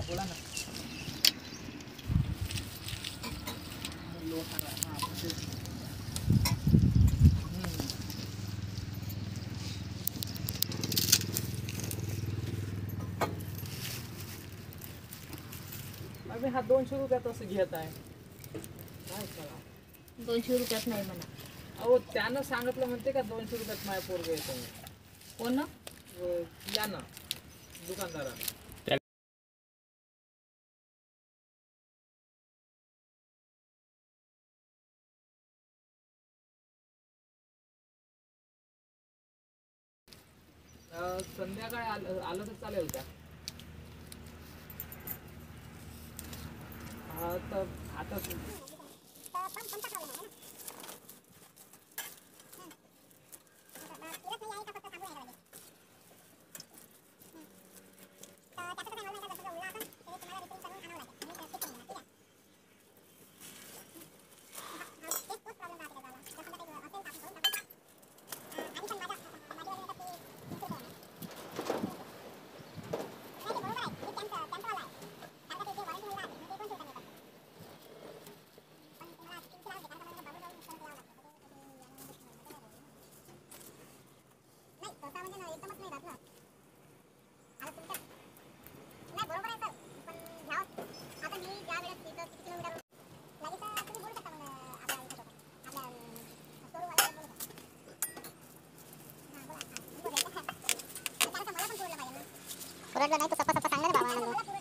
बोला ना आम्ही हा दोनशे रुपयात असं घेत आहे. काय चला दोनशे रुपयात नाही म्हणा. अहो त्यानं सांगितलं म्हणते का दोनशे रुपयात माझ्या पोरग येतो कोण ना? या ना दुकानदारानं अं, संध्याकाळी आलं आलं तर चालेल का? हा तर आता ओरडलं नाही तर सप्पा सप्पा सांगणार बाबा आनंद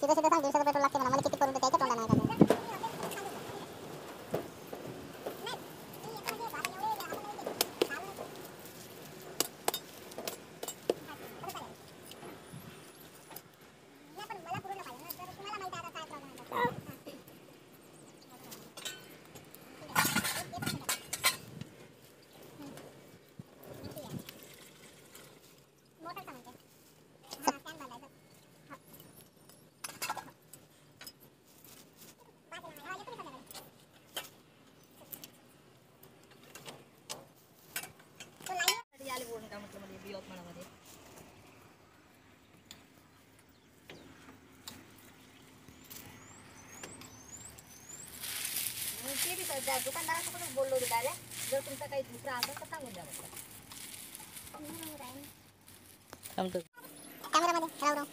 सीधं सीधं सांग दीडशे रुपये पेट्रोल लागते ते बी सध्या दुकानदारासोबतच बोललो होतो डायरेक्ट जर तुमचा काही दुसरा असेल तर सांगून द्या म्हटलं कॅमेरामध्ये राव राव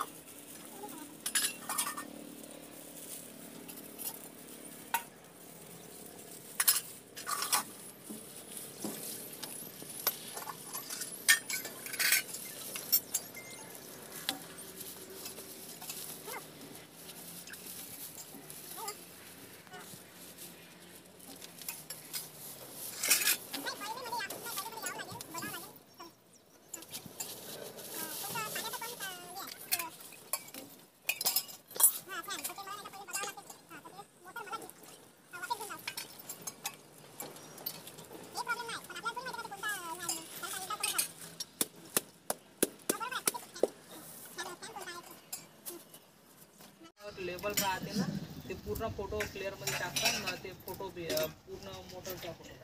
लेबल राहते ना ते पूर्ण फोटो क्लिअरमध्ये टाकतात ना ते फोटो पूर्ण मोटरचा फोटो